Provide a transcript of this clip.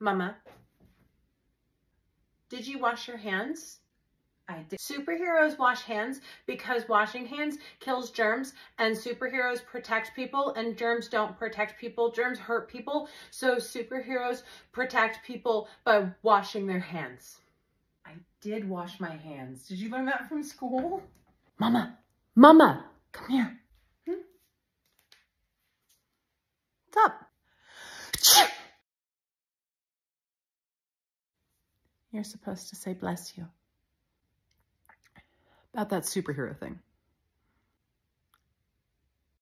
Mama, did you wash your hands? I did. Superheroes wash hands because washing hands kills germs and superheroes protect people and germs don't protect people. Germs hurt people. So superheroes protect people by washing their hands. I did wash my hands. Did you learn that from school? Mama, Mama, come here. Hmm? What's up? You're supposed to say bless you. About that superhero thing.